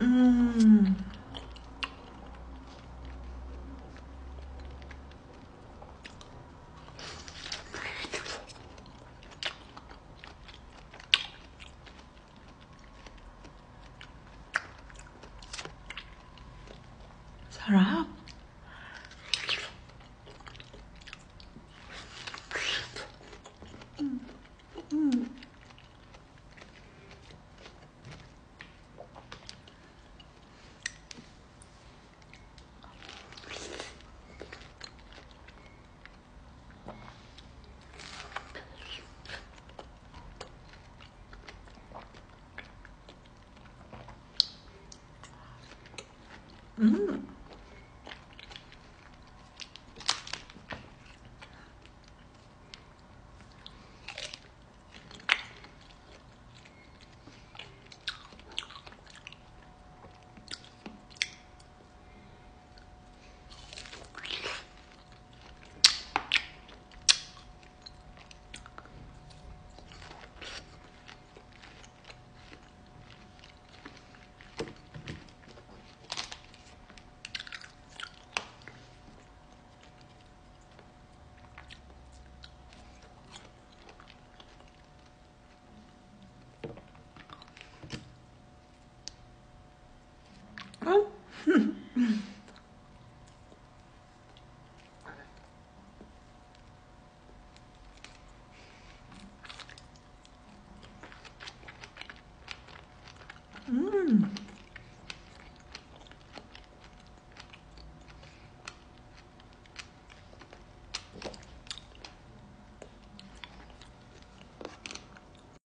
음. 사람? 음. 음.